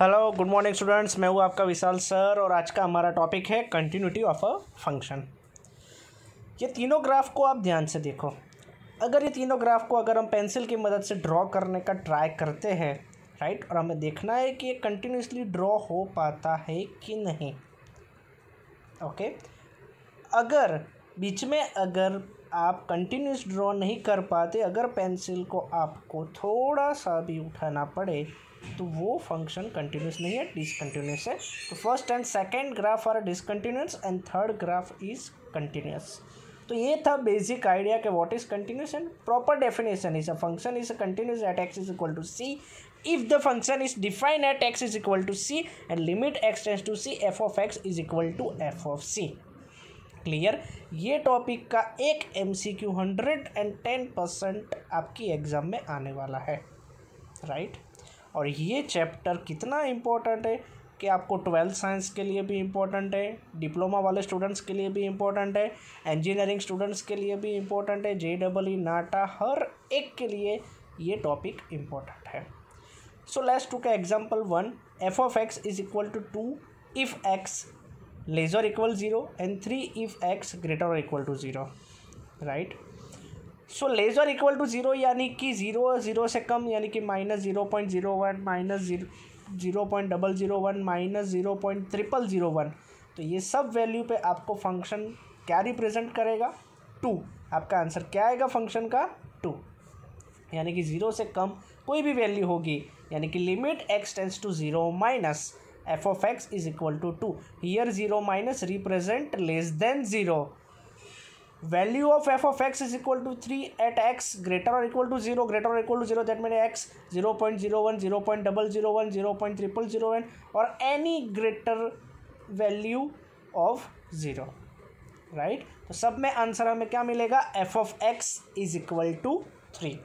Hello good morning students मैं हूँ आपका विशाल सर और आज का हमारा टॉपिक है कंटिन्यूटी ऑफ़ अ फ़ंक्शन ये तीनों ग्राफ को आप ध्यान से देखो। अगर ये तीनों ग्राफ को अगर हम पेंसिल की मदद से ड्रॉ करने का ट्राई करते हैं राइट और हमें देखना है कि ये कंटिन्यूसली ड्रॉ हो पाता है कि नहीं। ओके अगर, बीच में अगर आप कंटिन्यूस ड्रॉ नहीं कर पाते, अगर पेंसिल को आपको थोड़ा सा भी उठाना पड़े तो वो फ़ंक्शन कंटिन्यूस नहीं है डिसकंटिन्यूस है। तो first and second graph are discontinuous and third graph is continuous तो ये था बेसिक आइडिया के what is continuous and proper definition is a function is a continuous at x is equal to c if the function is define at x is equal to c and limit x tends to c f of x is equal to f of c clear ये topic का एक M C Q hundred and ten percent आपकी exam में आने वाला है। Right right? और ये चैप्टर कितना इम्पोर्टेंट है कि आपको ट्वेल्थ साइंस के लिए भी इम्पोर्टेंट है डिप्लोमा वाले स्टूडेंट्स के लिए भी इम्पोर्टेंट है इंजीनियरिंग स्टूडेंट्स के लिए भी इम्पोर्टेंट है जे डबल ई नाटा हर एक के लिए ये टॉपिक इम्पोर्टेंट है। सो लेट्स टू का example one f of x is equal to two if x lesser equal zero and three if x greater or equal to zero right so lesser equal to zero यानी कि zero zero से कम यानी कि minus zero point zero one minus zero zero point double zero one minus zero point triple zero one तो ये सब value पे आपको फ़ंक्शन क्या रिप्रेजेंट करेगा? टू आपका आंसर क्या आएगा फ़ंक्शन का? टू यानी कि ज़ीरो से कम कोई भी वैल्यू होगी, यानी कि limit x tends to zero minus f of x is equal to two here zero minus represent less than zero value of f of x is equal to 3 at x, greater or equal to 0 greater or equal to 0 that means x 0 0.01 0 0.001 0 0.0001 or any greater value of 0 right तो सब में answer हमें क्या मिलेगा? F of x is equal to three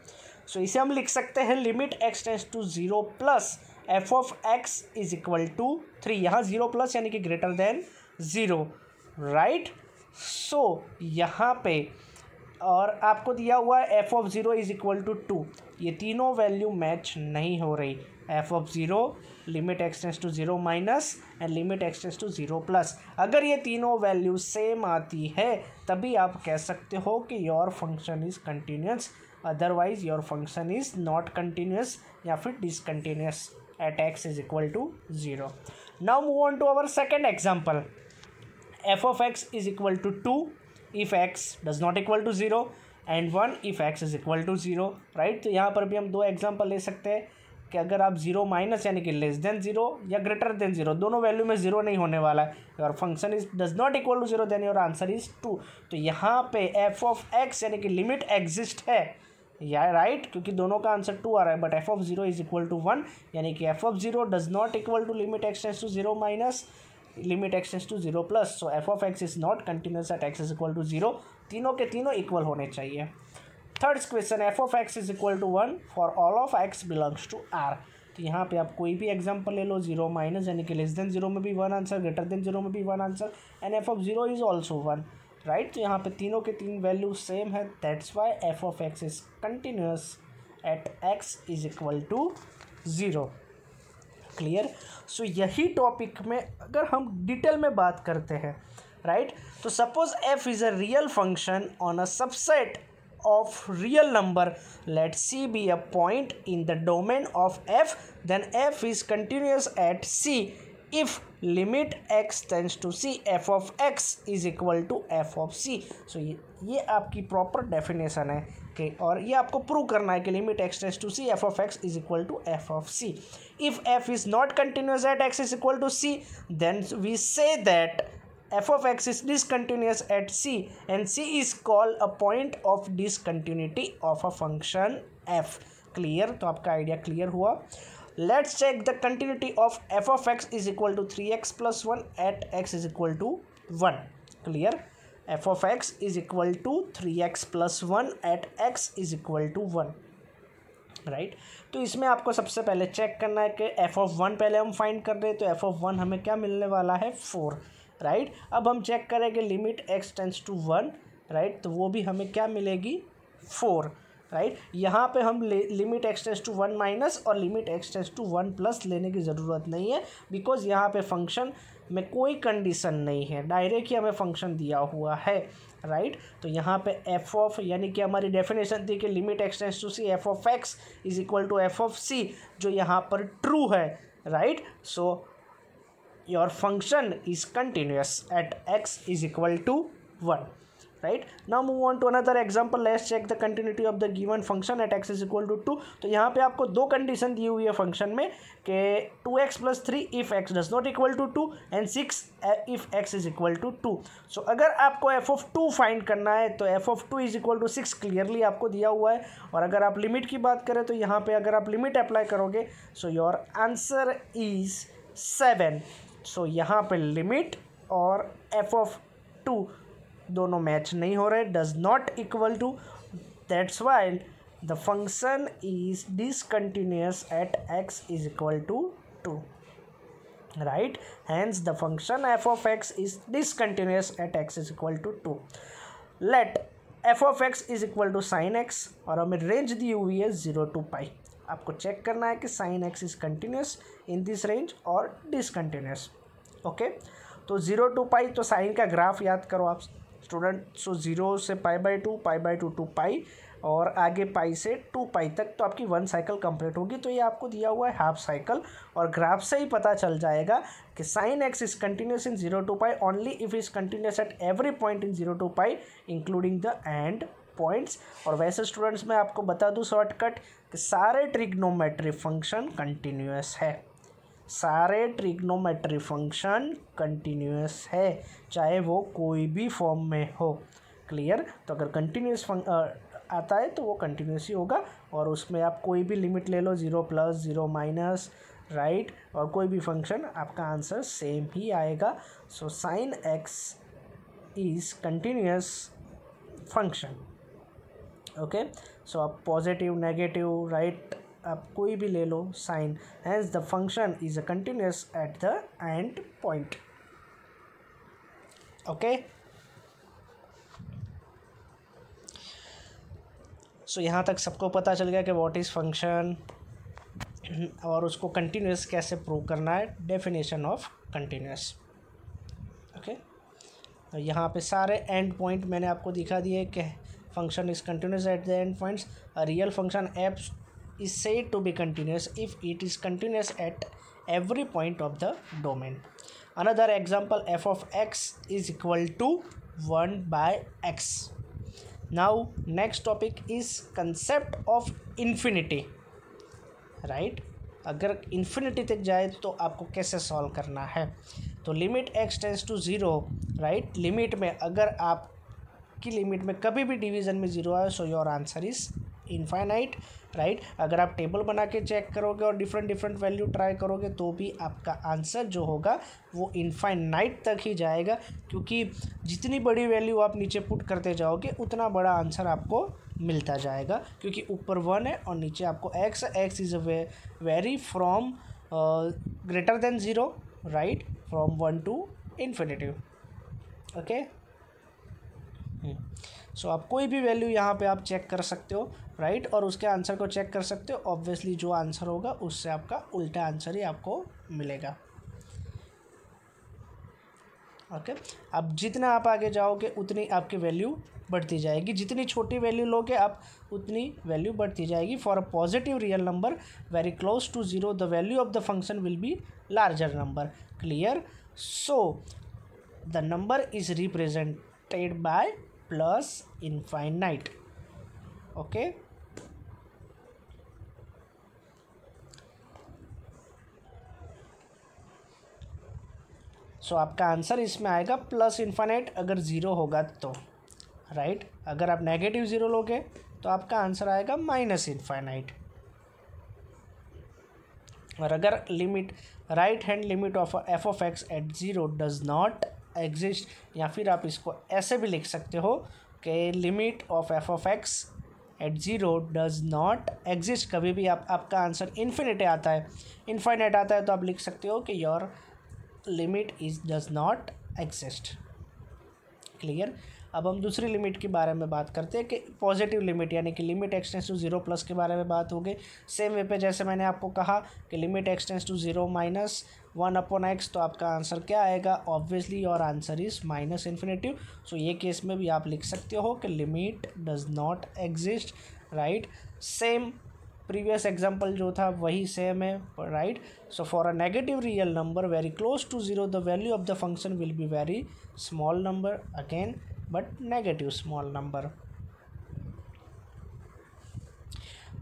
so इसे हम लिख सकते हैं limit x tends to zero plus f of x is equal to three यहाँ ज़ीरो प्लस यानी कि greater than zero right so यहाँ पे, और आपको दिया हुआ है f of zero is equal to two ये तीनों वैल्यू मैच नहीं हो रही. F of zero limit x tends to zero minus and limit x tends to zero plus अगर ये तीनों वैल्यू सेम आती है, तभी आप कह सकते हो कि your function is continuous otherwise your function is not continuous या फिर discontinuous at x is equal to zero now move on to our second example f of x is equal to 2 if x does not equal to 0 and one if x is equal to zero right तो यहाँ पर भी हम दो example ले सकते हैं कि अगर आप ज़ीरो माइनस यानी कि लेस देन ज़ीरो या ग्रेटर देन ज़ीरो दोनों वैल्यू में ज़ीरो नहीं होने वाला है। और function is does not equal to zero then your answer is two तो यहाँ पे एफ़ ऑफ़ एक्स यानी कि लिमिट एग्जिस्ट है। या राइट क्योंकि दोनों का आंसर टू आ रहा है but f of zero is equal to one यानी कि f of zero does not equal to limit x tends to zero minus limit x tends to zero plus so f of x is not continuous at x is equal to zero तीनों के तीनों equal होने चाहिए। Third question f of x is equal to one for all of x belongs to R तो यहाँ पे आप कोई भी एग्जांपल ले लो ज़ीरो माइनस यानी कि लेस देन ज़ीरो में भी one answer greater than zero में भी one answer and f of zero is also one right तो यहाँ पे तीनों के तीन वैल्यू सेम है that's why f of x is continuous at x is equal to zero clear so यही टॉपिक में अगर हम डिटेल में बात करते हैं राइट तो suppose f is a real function on a subset of real number let c be a point in the domain of f then f is continuous at c if limit x tends to c f of x is equal to f of c so ये ये आपकी proper definition है कि, और ये आपको prove करना है कि limit x tends to c f of x is equal to f of c if f is not continuous at x is equal to c then we say that f of x is discontinuous at c, and c is called a point of discontinuity of a function f. Clear तो आपका idea clear हुआ? Let's check the continuity of f of x is equal to three x plus one at x is equal to one clear f of x is equal to three x plus one at x is equal to one right तो इसमें आपको सबसे पहले check करना है कि f of one पहले हम फाइंड कर रहे हैं तो एफ़ ऑफ़ वन हमें क्या मिलने वाला है? Four right right? अब हम चेक करेंगे limit x tends to one right तो वो भी हमें क्या मिलेगी? फोर राइट यहाँ पे हम limit x tends to one minus और limit x tends to one plus लेने की ज़रूरत नहीं है बिकॉज़ यहाँ पे फ़ंक्शन में कोई कंडीशन नहीं है। डायरेक्ट ही हमें फ़ंक्शन दिया हुआ है। Right right? तो यहाँ पे एफ़ ऑफ़ यानी कि हमारी डेफिनेशन थी कि limit x tends to c f of x is equal to f of c जो यहाँ पर ट्रू है। Right so your function is continuous at x is equal to one right? Now move on to another example. Let's check the continuity of the given function at x is equal to two तो यहाँ पे आपको दो condition दी हुई है function में कि two x plus three if x does not equal to two and six if x is equal to two so अगर आपको एफ़ ऑफ़ टू फाइंड करना है तो f of two is equal to six clearly आपको दिया हुआ है। और अगर आप लिमिट की बात करें तो यहाँ पे अगर आप लिमिट अप्लाई करोगे so your answer is seven so यहाँ पे लिमिट और एफ़ ऑफ़ टू दोनों मैच नहीं हो रहे does not equal to that's why the function is discontinuous at x is equal to two right? Hence, the function f of x is discontinuous at x is equal to 2 let f of x is equal to sin x और हमें range दी हुई है zero to pi आपको check करना है कि sine x is continuous in this range और डिसकंटिन्यूस ओके तो ज़ीरो टू पाई तो साइन का ग्राफ याद करो आप स्टूडेंट सो ज़ीरो से pi by two pi by two to pi और आगे पाई से टू पाई तक तो आपकी वन साइकिल कंप्लीट होगी। तो ये आपको दिया हुआ है हाफ़ साइकिल और ग्राफ से ही पता चल जाएगा कि sine x is continuous in zero to pi only if is continuous at every point in zero to pi including the end points और वैसे स्टूडेंट्स मैं आपको बता दूँ शॉर्टकट कि सारे ट्रिग्नोमेट्री फ़ंक्शन कंटिन्यूस है। सारे ट्रिग्नोमेट्री फ़ंक्शन कंटिन्यूस है, चाहे वो कोई भी फॉर्म में हो। क्लियर तो अगर कंटिन्यूस आता है तो वो कंटिन्यूस ही होगा और उसमें आप कोई भी लिमिट ले लो zero plus zero minus right और कोई भी फ़ंक्शन आपका आंसर सेम ही आएगा। So sine x is continuous function okay so आप पॉजिटिव नेगेटिव राइट आप कोई भी ले लो, sine. Has the function is a continuous at the end point okay so यहाँ तक सबको पता चल गया कि व्हाट इज़ फ़ंक्शन और उसको कंटिन्यूस कैसे प्रूव करना है? डेफिनेशन ऑफ़ कंटिन्यूस ओके यहाँ पे सारे एंड पॉइंट मैंने आपको दिखा दिए कि function is continuous at the end points a real function f is said to be continuous if it is continuous at every point of the domain. Another example f of x is equal to 1 by x. Now next topic is concept of infinity. right? अगर infinity तक जाए तो आपको कैसे solve करना है तो limit x tends to zero right limit में अगर आप की लिमिट में कभी भी डिवीज़न में ज़ीरो आए so your answer is infinite right? अगर आप टेबल बना के चेक करोगे और डिफरेंट डिफरेंट वैल्यू ट्राई करोगे तो भी आपका आंसर जो होगा, वो इनफाइनाइट तक ही जाएगा, क्योंकि जितनी बड़ी वैल्यू आप नीचे पुट करते जाओगे, उतना बड़ा आंसर आपको मिलता जाएगा, क्योंकि ऊपर वन है और नीचे आपको x x is a vary from greater than zero right from one to infinitive okay so आप कोई भी वैल्यू यहाँ पे आप चेक कर सकते हो राइट और उसके आंसर को चेक कर सकते हो। ऑब्वियसली जो आंसर होगा, उससे आपका उल्टा आंसर ही आपको मिलेगा। Okay okay? अब जितना आप आगे जाओगे, उतनी आपकी वैल्यू बढ़ती जाएगी। जितनी छोटी वैल्यू लोगे आप, उतनी वैल्यू बढ़ती जाएगी। For a positive real number very close to zero the value of the function will be larger number clear so the number is represented by plus infinite okay so आपका answer इसमें आएगा plus इन्फानेट अगर zero होगा तो right right? अगर आप negative zero लोगे तो आपका आंसर आएगा माइनस इन्फाइनाइट और अगर limit right hand limit of f of x at zero does not exist, या फिर आप इसको ऐसे भी लिख सकते हो कि limit of f of x at zero does not exist कभी भी आप, आपका आंसर इन्फिनिट आता है। इन्फाइनेट आता है तो आप लिख सकते हो कि your limit is does not exist clear? अब हम दूसरी लिमिट के बारे में बात करते हैं कि पॉजिटिव लिमिट यानी कि limit x tends to zero plus के बारे में बात हो गई सेम वे पे जैसे मैंने आपको कहा कि limit x tends to zero minus one upon x तो आपका आंसर क्या आएगा? Obviously your answer is minus infinitive so ये केस में भी आप लिख सकते हो कि limit does not exist right same previous example जो था, वही सेम है right so for a negative real number very close to zero the value of the function will be very small number again but negative small number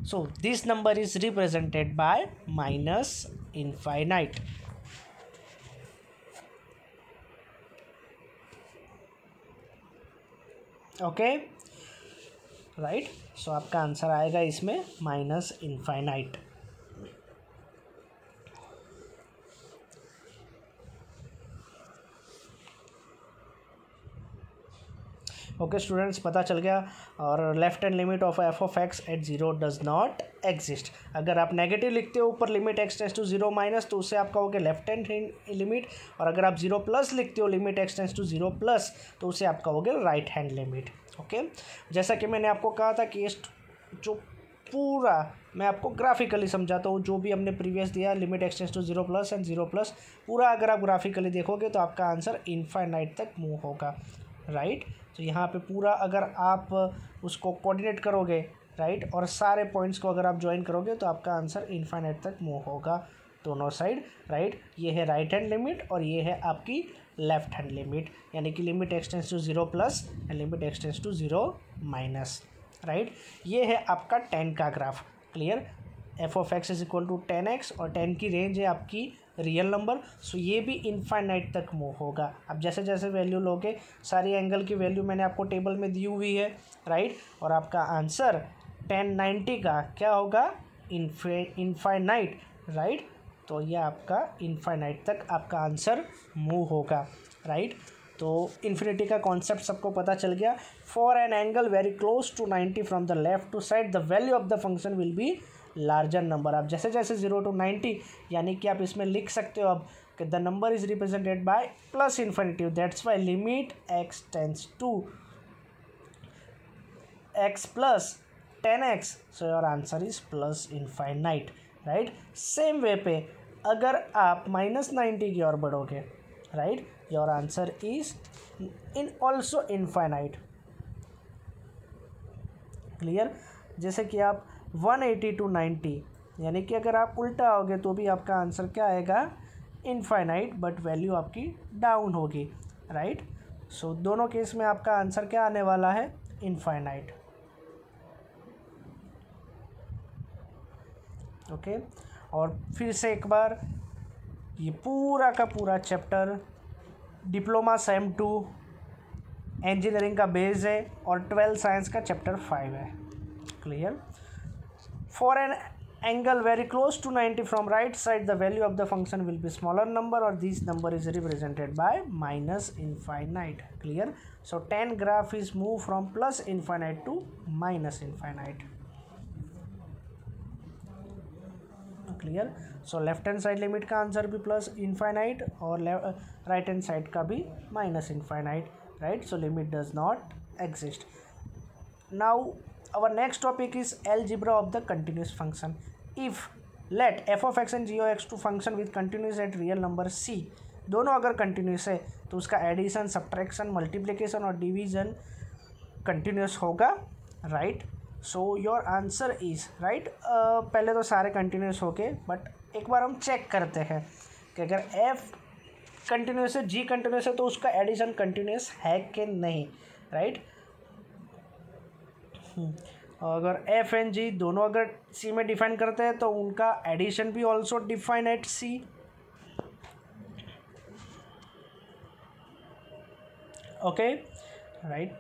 so, this number is represented by minus infinite. Okay right so आपका answer आएगा इसमें minus infinite okay students पता चल गया। और left hand limit of f of x at zero does not exist अगर आप negative लिखते हो, ऊपर limit x tends to zero minus तो उससे आप कहोगे लेफ़्ट हैंड लिमिट और अगर आप ज़ीरो प्लस लिखते हो limit x tends to zero plus तो उसे आप कहोगे राइट हैंड लिमिट ओके जैसा कि मैंने आपको कहा था कि जो पूरा मैं आपको ग्राफिकली समझाता हूँ, जो भी हमने प्रीवियस दिया limit x tends to zero plus and zero plus पूरा अगर आप ग्राफिकली देखोगे तो आपका आंसर इनफाइनाइट तक मूव होगा। राइट तो यहाँ पे पूरा अगर आप उसको कोऑर्डिनेट करोगे राइट और सारे पॉइंट्स को अगर आप ज्वाइन करोगे तो आपका आंसर इनफाइनाइट तक मूव होगा दोनों साइड राइट ये है राइट हैंड लिमिट और ये है आपकी लेफ़्ट हैंड लिमिट यानी कि limit x tends to zero plus and limit x tends to zero minus right ये है आपका टेन का graph clear f of x is equal to tan x और टेन की रेंज है आपकी रियल नंबर सो ये भी इनफाइनाइट तक मूव होगा। अब जैसे जैसे वैल्यू लोगे, सारी एंगल की वैल्यू मैंने आपको टेबल में दी हुई है राइट और आपका आंसर टेन नाइन्टी का क्या होगा? इनफे इनफाइनाइट राइट तो ये आपका इनफाइनाइट तक आपका आंसर मूव होगा राइट तो इन्फिनिटी का कॉन्सेप्ट सबको पता चल गया। For an angle very close to ninety from the left to side the value of the function will be larger number आप जैसे जैसे ज़ीरो टू नाइन्टी यानी कि आप इसमें लिख सकते हो अब कि the number is represented by plus infinitive that's why limit x tends to x plus ten x so your answer is plus infinite right same way पे, अगर आप माइनस नाइन्टी की ओर बढ़ोगे right your answer is in also infinite clear जैसे कि आप 180 to 90 यानी कि अगर आप उल्टा आओगे तो भी आपका आंसर क्या आएगा? इनफाइनाइट बट वैल्यू आपकी डाउन होगी। राइट? सो so, दोनों केस में आपका आंसर क्या आने वाला है? इनफाइनाइट। ओके? और फिर से एक बार ये पूरा का पूरा chapter diploma sem two engineering का बेस है और ट्वेल्थ साइंस का चैप्टर फाइव है। Clear? for an angle very close to 90 from right side the value of the function will be smaller number or this number is represented by minus infinite clear so tan graph is moved from plus infinite to minus infinite clear so left hand side limit का answer भी plus infinite और right hand side का भी minus infinite right so limit does not exist now Our next topic is algebra of the continuous function. If let f of x and g of to function with continuous at real number c, दोनों अगर continuous है तो उसका addition subtraction multiplication और division continuous होगा right so your answer is right पहले तो सारे कंटिन्यूस हो गए बट एक बार हम चेक करते हैं कि अगर एफ़ कंटिन्यूस है जी कंटिन्यूस है तो उसका एडिशन कंटिन्यूस है कि नहीं राइट right? अगर एफ़ एंड जी दोनों अगर सी में डिफाइन करते हैं तो उनका एडिशन भी also define at C okay right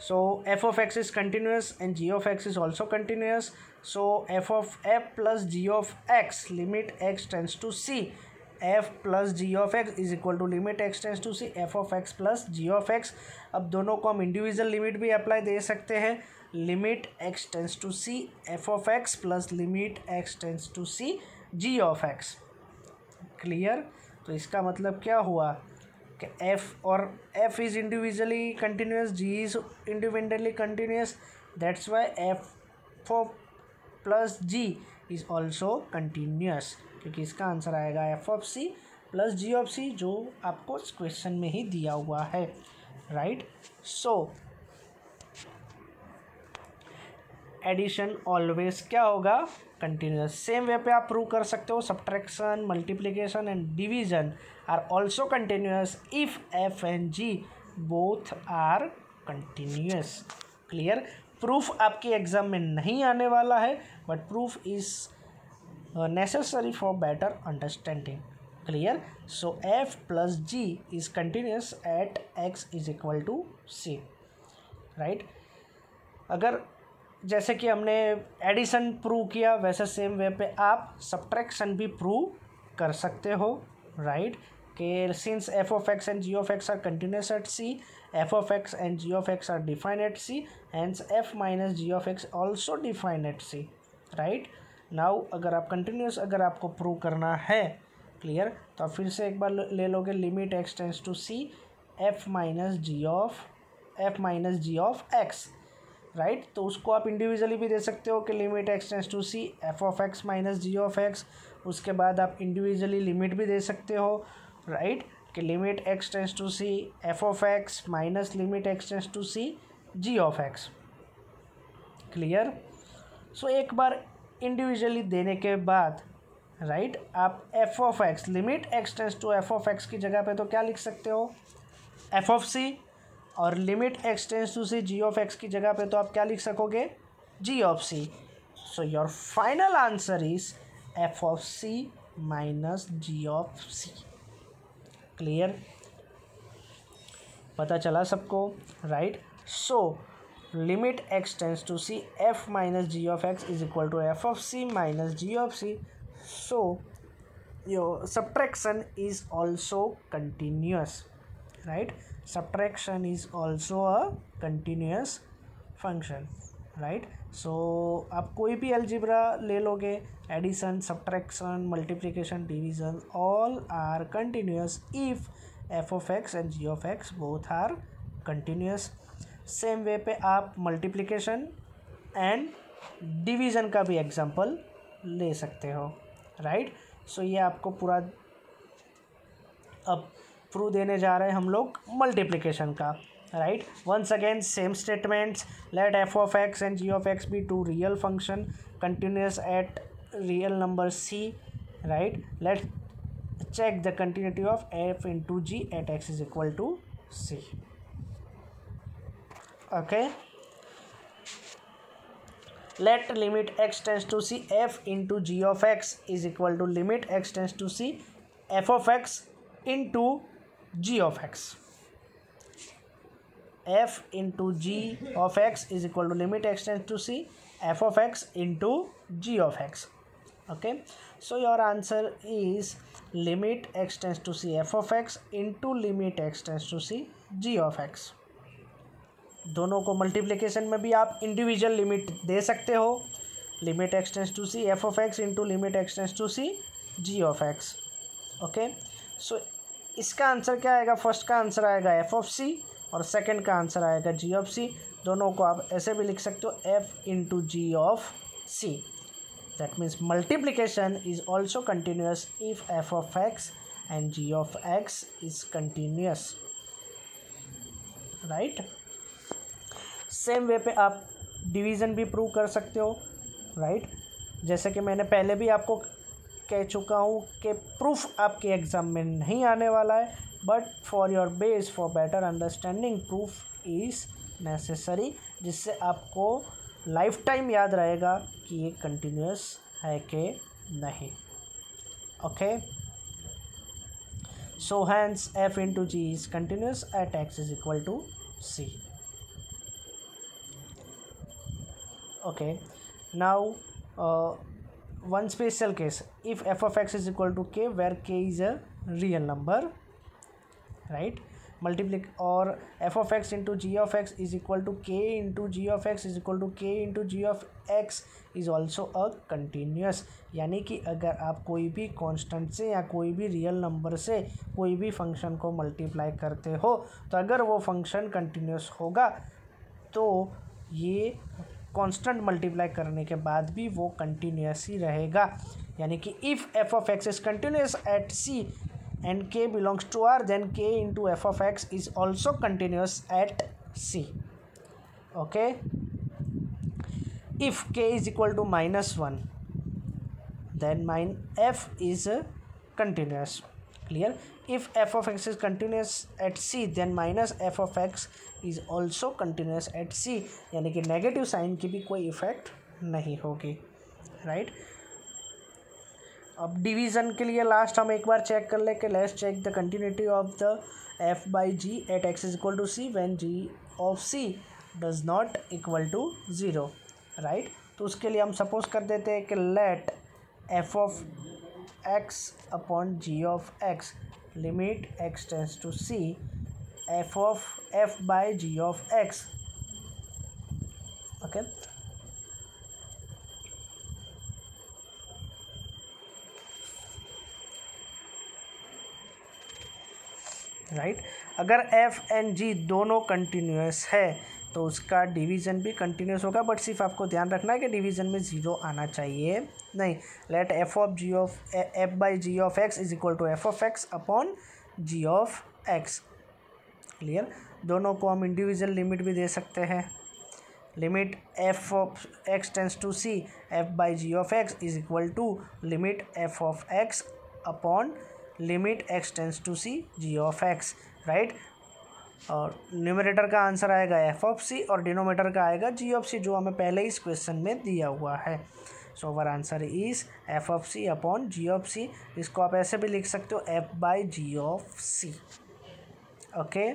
so f of x is continuous and g of x is also continuous so f of f plus g of x limit x tends to C f plus g of x is equal to limit x tends to C f of x plus g of x अब दोनों को हम individual limit भी apply दे सकते हैं। Limit x tends to C f of x plus limit x tends to C g of x clear तो इसका मतलब क्या हुआ? f और f is individually continuous g is independently continuous that's why f of plus g is also continuous क्योंकि इसका answer आएगा f of C plus g of C जो आपको क्वेश्चन में ही दिया हुआ है राइट सो एडिशन ऑलवेज क्या होगा? कंटिन्यूस सेम वे पे आप प्रूव कर सकते हो subtraction multiplication and division are also continuous if f and g both are continuous clear proof आपकी एग्ज़ाम में नहीं आने वाला है but proof is necessary for better understanding clear so f plus g is continuous at x is equal to C right अगर जैसे कि हमने एडिशन प्रूव किया, वैसे सेम वे पे आप सब्ट्रैक्शन भी प्रूव कर सकते हो राइट कि since f of x and g of x are continuous at C f of x and g of x are define at C hence f minus g of x also define at C right now अगर आप continuous अगर आपको prove करना है clear तो आप फिर से एक बार ले लोगे limit x tends to C f minus g of f minus g of x right? तो उसको आप इंडिविजुअली भी दे सकते हो कि limit x tends to C f of x minus g of x उसके बाद आप इंडिविजुअली लिमिट भी दे सकते हो राइट? कि limit x tends to C f of x minus limit x tends to C g of x clear so एक बार इंडिविजुअली देने के बाद राइट right, आप f of x limit x tends to f of x की जगह पे तो क्या लिख सकते हो? एफ़ ऑफ़ सी और limit x tends to C g of x की जगह पे तो आप क्या लिख सकोगे? G of C so your final answer is f of C minus g of C clear पता चला सबको? Right so limit x tends to C f minus g of x is equal to f of C minus g of C so your subtraction is also continuous right subtraction is also a continuous function right so आप कोई भी algebra ले लोगे addition subtraction multiplication division all are continuous if f of x and g of x both are continuous same way पे आप multiplication and division का भी example ले सकते हो राइट right? सो so, ये आपको पूरा अब प्रूव देने जा रहे हैं हम लोग मल्टीप्लीकेशन का right once again same statements let f of x and g of x be two real function continuous at real number C right let check the continuity of f into g at x is equal to C okay let limit x tends to C f into g of x is equal to limit x tends to C f of x into g of x f into g of x is equal to limit x tends to C f of x into g of x okay so your answer is limit x tends to C f of x into limit x tends to C g of x दोनों को multiplication में भी आप individual limit दे सकते हो। Limit x tends to C f of x into limit x tends to C g of x okay so इसका answer क्या आएगा? फ़र्स्ट का आंसर आएगा एफ़ ऑफ़ सी और सेकंड का आंसर आएगा जी ऑफ़ सी दोनों को आप ऐसे भी लिख सकते हो f into g of C that means multiplication is also continuous if f of x and g of x is continuous right same way पे आप डिवीज़न भी प्रूव कर सकते हो। Right right? जैसे कि मैंने पहले भी आपको कह चुका हूँ कि प्रूफ आपके एग्ज़ाम में नहीं आने वाला है but for your base for better understanding proof is necessary जिससे आपको लाइफ टाइम याद रहेगा कि ये कंटिन्यूस है कि नहीं। Okay so hence f into g is continuous at x is equal to C okay now one special case. If f of x is equal to k, where k is a real number, right? मल्टीप्लिक और f of x into g of x is equal to k into g of x is equal to k into g of x is also a continuous यानी कि अगर आप कोई भी constant से या कोई भी रियल नंबर से कोई भी फ़ंक्शन को मल्टीप्लाई करते हो तो अगर वो फ़ंक्शन कंटिन्यूस होगा तो ये कांस्टेंट मल्टीप्लाई करने के बाद भी वो कंटिन्यूस ही रहेगा। यानी कि if f of x is continuous at C and k belongs to R then k into f of x is also continuous at C okay if k is equal to minus one then mine f is continuous clear if f of x is continuous at c, then minus f of x is also continuous at c. यानी कि negative sign की भी कोई effect नहीं होगी right right? अब division के लिए लास्ट हम एक बार चेक कर ले कि let's check the continuity of the f by g at x is equal to C when g of C does not equal to zero right तो उसके लिए हम सपोज़ कर देते हैं कि let f of x upon g of x limit x tends to C f of f by g of x okay. Right? अगर f and जी दोनों कंटिन्यूस है तो उसका डिवीज़न भी कंटिन्यूस होगा बट सिर्फ़ आपको ध्यान रखना है कि डिवीज़न में ज़ीरो आना चाहिए। नहीं let f of g of f by g of x is equal to f of x upon g of x clear दोनों को हम इंडिविजुअल लिमिट भी दे सकते हैं। Limit f of x tends to C f by g of x is equal to limit f of x upon limit x tends to C g of x right और numerator का answer आएगा f of C और denominator का आएगा जी of सी जो हमें पहले ही इस क्वेश्चन में दिया हुआ है। So our answer is f of C upon g of C इसको आप ऐसे भी लिख सकते हो f by g of C okay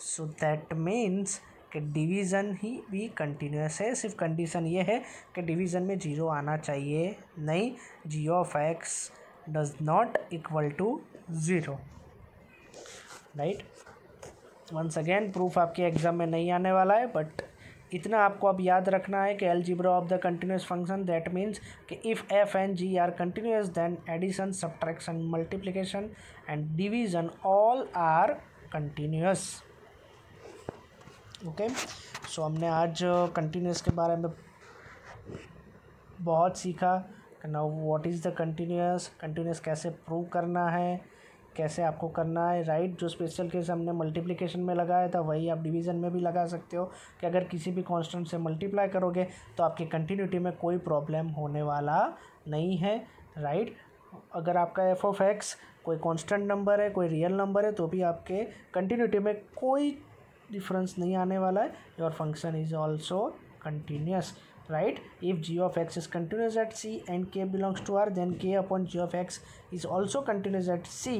so that means कि डिवीज़न ही भी कंटिन्यूस है। सिर्फ़ कंडीशन ये है कि डिवीज़न में ज़ीरो आना चाहिए। नहीं g of x does not equal to zero right once again proof आपके एग्ज़ाम में नहीं आने वाला है बट इतना आपको अब याद रखना है कि algebra of the continuous function that means कि if f and g are continuous then addition subtraction multiplication and division all are continuous okay so हमने आज कंटिन्यूस के बारे में बहुत सीखा now what is the continuous continuous कैसे prove करना है? कैसे आपको करना है राइट जो स्पेशल केस हमने मल्टीप्लिकेशन में लगाया था, वही आप डिवीज़न में भी लगा सकते हो कि अगर किसी भी कांस्टेंट से मल्टीप्लाई करोगे तो आपकी कंटिन्यूटी में कोई प्रॉब्लम होने वाला नहीं है राइट अगर आपका एफ़ ऑफ़ एक्स कोई कांस्टेंट नंबर है, कोई रियल नंबर है तो भी आपके कंटिन्यूटी में कोई डिफरेंस नहीं आने वाला है। Your function is also continuous right if g of x is continuous at c and k belongs to r then k upon g of x is also continuous at c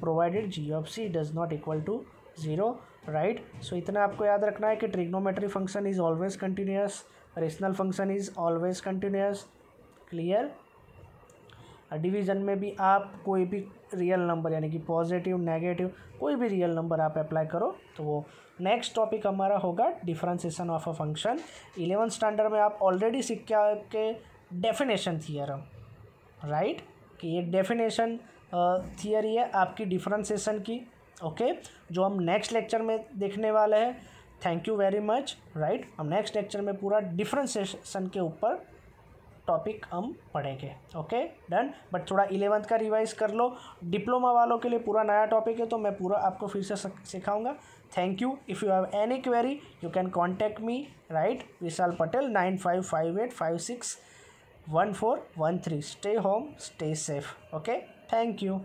provided g of c does not equal to zero right so इतना आपको याद रखना है कि trigonometry function is always continuous rational function is always continuous clear Division में भी आप कोई भी रियल नंबर, यानी कि पॉजिटिव, नेगेटिव, कोई भी रियल नंबर आप अप्लाई करो तो वो नेक्स्ट टॉपिक हमारा होगा differentiation of a function eleven standard में आप ऑलरेडी सीख के डेफिनेशन थियरम राइट कि ये डेफिनेशन थियरी है आपकी डिफ्रेंसिएशन की ओके okay? जो हम नेक्स्ट लेक्चर में देखने वाले हैं। Thank you very much right हम नेक्स्ट लेक्चर में पूरा डिफ्रेंसिएशन के ऊपर टॉपिक हम पढ़ेंगे ओके डन बट थोड़ा इलेवंथ का रिवाइज कर लो। डिप्लोमा वालों के लिए पूरा नया टॉपिक है तो मैं पूरा आपको फिर से सिखाऊँगा। Thank you if you have any query you can contact me right Vishal Patel nine five five eight five six one four one three stay home stay safe okay thank you